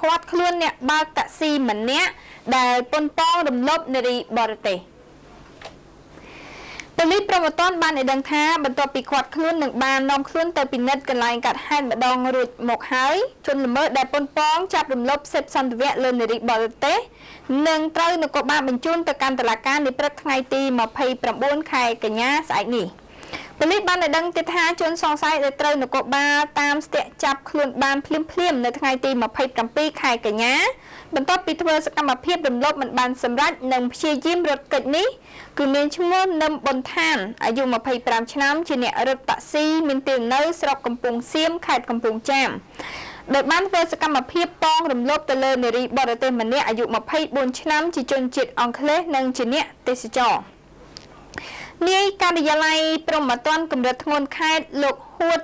ឃាត់ខ្លួនអ្នកបើកតាក់ស៊ីម្នាក់ដែលប៉ុនប៉ងរំលោភនារីបរទេសប៉ូលីសប្រមត្តនបានឲ្យដឹងថាបន្ទាប់ពីឃាត់ខ្លួននឹងបាននាំខ្លួនទៅពិនិត្យកន្លែងកាត់ហេតុម្ដងរួចមកហើយជនល្មើសដែលប៉ុនប៉ងចាប់រំលោភសិទ្ធិសន្តិវៈលើនារីបរទេសនឹងត្រូវនគរបាលបញ្ជូនទៅកាន់តុលាការនាព្រឹកថ្ងៃទី29ខែកញ្ញាស្អែកនេះ ប៉ូលីសបានឲ្យដឹងទៀតថាជនសង្ស័យដែលត្រូវនគរបាលតាមស្ទាក់ចាប់ខ្លួនបានភ្លាមភ្លាមនៅថ្ងៃទី27ខែកញ្ញាបន្ទាប់ពីធ្វើសកម្មភាពរំលោភមិនបានសម្រេចនិងព្យាយាមរត់គេចនេះគឺមានឈ្មោះនឹមប៊ុនឋានអាយុ25ឆ្នាំជាអ្នករត់តាក់ស៊ីមានទីលនៅស្រុកកំពង់សៀមខេត្តកំពង់ចាមដែលបានធ្វើសកម្មភាពប៉ងរំលោភទៅលើនារីបរទេសម្នាក់អាយុ24ឆ្នាំជាជនជាតិអង់គ្លេសនិងជាអ្នកទេសចរ នាយការិយាល័យព្រំអតនកម្រិតធ្ងន់ខេត្តលោកហួត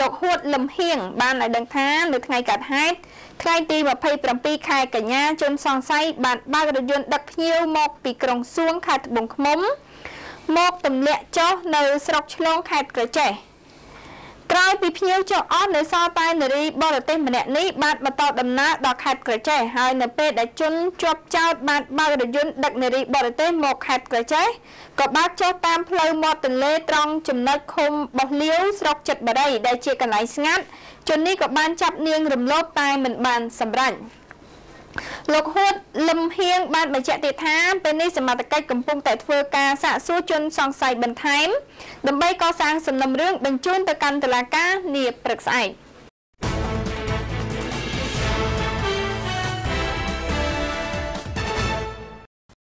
លោកហួតលំហៀងបានឲ្យដឹងថានៅថ្ងៃកាត់ហេតុថ្ងៃទី27ខែកញ្ញាជនសង្ស័យបានបើករថយន្តដឹកភ្ញៀវមកពីក្រុងសួងខេត្តត្បូងឃ្មុំមកទម្លាក់ចុះនៅស្រុកឆ្លងខេត្តក្រចេះ ក្រោយពីភ្ញៀវចុះអស់នៅសល់តែនារីបរទេសម្នាក់នេះបានបន្តដំណើរដល់ខេត្តក្រចេះហើយនៅពេលដែលជនជាប់ចោតបានបើករថយន្តដឹកនារីបរទេសមកខេត្តក្រចេះក៏បើកចុះតាមផ្លូវមាត់ទន្លេត្រង់ចំណុចឃុំបោះលាវស្រុកចិត្តបារីដែលជាកន្លែងស្ងាត់ជននេះក៏បានចាប់នាងរំលោភតែមិនបានសម្រេច លោកហួតលឹមហៀងបានបញ្ជាក់ទៀតថាពេលនេះសមត្ថកិច្ចកំពុងតែធ្វើការសាកសួរជនសង្ស័យបន្ថែមដើម្បីកសាងសំណុំរឿងបញ្ជូនទៅកាន់តុលាការនាព្រឹកស្អែក។